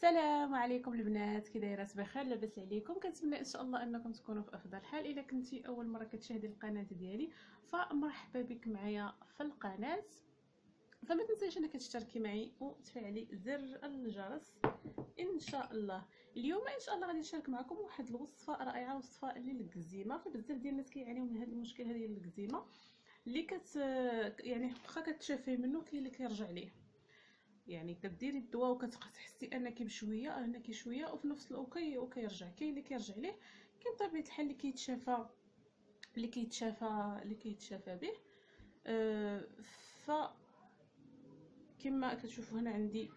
السلام عليكم البنات كي دايرات بخير لاباس عليكم. كنتمنى إن شاء الله إنكم تكونوا في أفضل حال. إلا كنتي أول مرة كتشاهدي القناة ديالي فمرحبا بك معايا في القناة. فما تنسيش إنك تشتركي معي وتفعلي زر الجرس إن شاء الله. اليوم إن شاء الله غادي نشارك معكم واحد الوصفة رائعة وصفة للكزيمة. فبزاف ديال الناس كيعانيو من هذا المشكل هذه ديال الكزيمة اللي كت يعني واخا كتشافي منه كاين اللي كيرجع ليه. يعني كديري الدواء وكتحسي أنك بشويه أنك شوية وفي نفس الوقت وكيرجع كاين اللي كيرجع ليه كاين بطبيعه الحال اللي كيتشافى اللي كيتشافى اللي كيتشافى به. أه ف كما كتشوفوا هنا عندي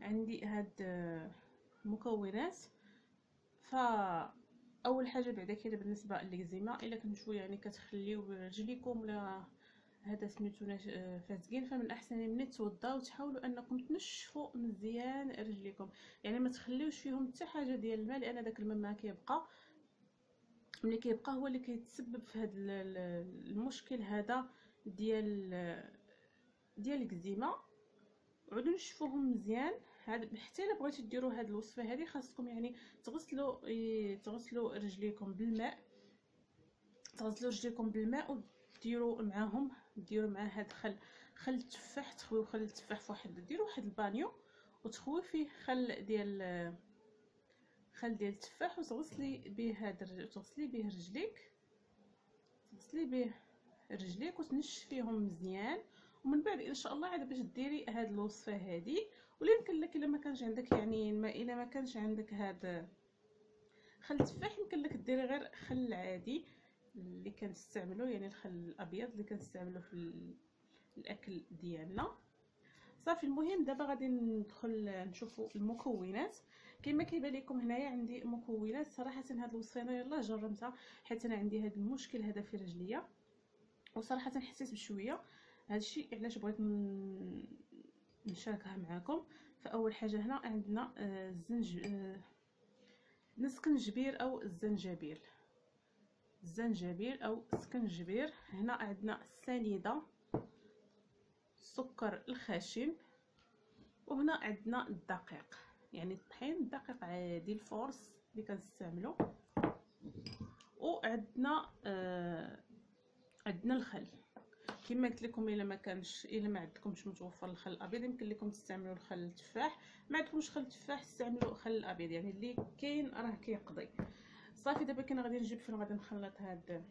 عندي هاد المكونات. ف أول حاجة بعدا كاينة بالنسبة للكزيما إلا كنتو يعني كتخليو رجليكم ولا هذا سميتو فاسقين فمن الاحسن ملي توضاو تحاولوا أنكم تنشفوا مزيان رجليكم. يعني ما تخليوش فيهم حتى حاجة ديال الماء لأن داك الماء ما كيبقى. ملي كيبقى هو اللي كيتسبب في هذا المشكل هذا ديال ديال الكزيمه عودوا نشفوهم مزيان. هاد حتى إلا بغيتو ديروا هاد الوصفة هذه خاصكم يعني تغسلوا تغسلوا رجليكم بالماء. تغسلوا رجليكم بالماء وديروا معاهم ديروا معاه هاد خل خل التفاح تخويو خل التفاح فواحد ديروا واحد البانيو وتخوي فيه خل ديال خل ديال التفاح وتغسلي به هاد تغسلي به رجليك تغسلي به رجليك وتنشفيهم مزيان. ومن بعد إن شاء الله عاد باش ديري هاد الوصفة هادي. ولا يمكن لك إلا ما كانش عندك يعني ما إلا ما كانش عندك هاد خل التفاح يمكن لك ديري غير خل عادي. اللي كنستعملو يعني الخل الأبيض اللي كنستعملو في الأكل ديالنا. صافي المهم دابا غادي ندخل نشوفوا المكونات. كما كيبان لكم هنايا عندي مكونات. صراحة هاد الوصفه يلاه جربتها حيت أنا عندي هاد المشكل هذا في رجليا. وصراحة حسيت بشوية. هادشي علاش بغيت نشاركها معكم فأول حاجة هنا عندنا الزنج آه، نسكنجبير أو الزنجبيل. الزنجبيل أو سكنجبير هنا عندنا السنيده السكر الخشن وهنا عندنا الدقيق. يعني الطحين الدقيق عادي الفورس اللي كنستعملو. وعندنا آه عندنا الخل. كما قلت لكم إلا ما كانش إلا ما عندكمش متوفر الخل الأبيض يمكن لكم تستعملوا الخل التفاح. ما عندكمش خل التفاح استعملوا الخل الأبيض. يعني اللي كاين راه كيقضي. صافي دابا كاين غادي نجيب فين غادي نخلط هاد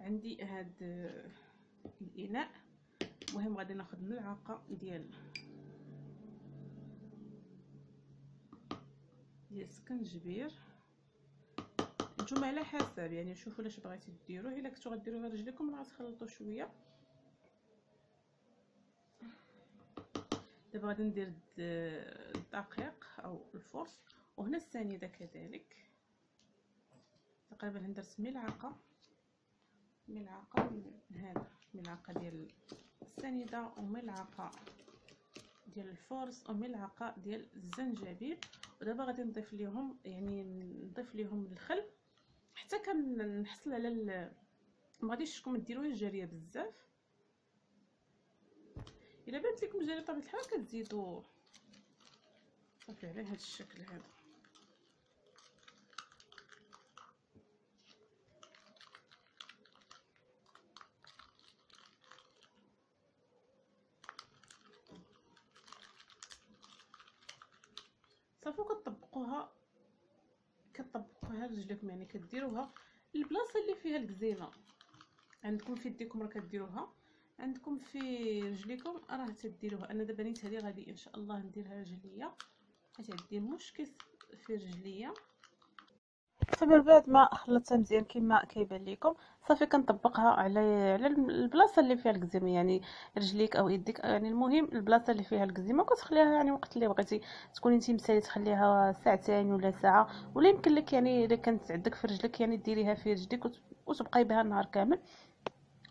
عندي هاد الإناء. المهم غادي ناخذ ملعقه ديال ديال السكنجبير نتوما على حسب يعني شوفوا واش بغيتي ديروا إلا كنتو غديروا غير رجليكم راه تخلطوا شوية. دابا غادي ندير الدقيق أو الفرص. وهنا السنيده كذلك. تقريبا درت ملعقة ملعقة من هذا ملعقة ديال السنيدة وملعقة ديال الفرص وملعقة ديال الزنجبيل. ودابا غادي نضيف ليهم يعني نضيف ليهم الخل. حتى كنحصل على ال... ما غاديش نكون ديروها جارية بزاف. إلا بانت لكم جارية بطبيعة الحال كتزيدوا صافي على هذا الشكل هذا. صافي كطبقوها كطبقوها رجلكم يعني كديروها. البلاصة اللي فيها الكزيمه عندكم في يديكم راه كديروها عندكم في رجليكم راه تديروها. أنا دابا نيت هذه غادي إن شاء الله نديرها رجليا حيت عندي مشكل في رجليا. فمن بعد ما خلطتها مزيان كما كيبان لكم صافي كنطبقها على على البلاصة اللي فيها الكزيمة يعني رجليك أو يديك يعني المهم البلاصة اللي فيها الكزيمة وكتخليها يعني وقت اللي بغيتي. تكوني انت مسالي تخليها ساعتين ولا ساعة ولا يمكن لك يعني إلا كانت عندك في رجلك يعني ديريها في رجليك وتبقاي بها النهار كامل.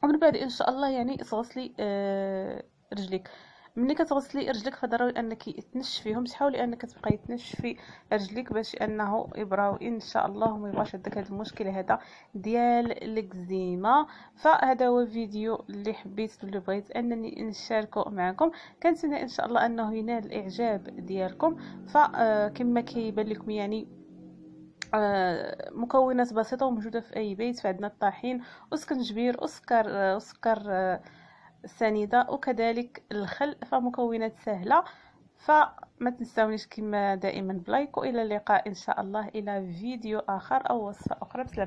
ومن بعد إن شاء الله يعني تغسلي آه رجليك. ملي كتغسلي رجلك فضروري انك تنشفيهم تحاولي انك تبقاي تنشفي رجليك باش انه يبراو إن شاء الله وما يبقاش عندك هذا المشكل هذا ديال الكزيما فهذا هو الفيديو اللي حبيت واللي بغيت أنني نشاركه معكم. كنتمنى إن شاء الله أنه ينال الإعجاب ديالكم. فكما كيبان لكم يعني آه، مكونات بسيطة وموجودة في أي بيت. فعندنا الطحين وسكنجبير وسكر وسكر سنيده وكذلك الخل فمكونات سهلة. فما تنساونيش كما دائما بلايك وإلى اللقاء إن شاء الله إلى فيديو آخر أو وصفة أخرى. بسلامة.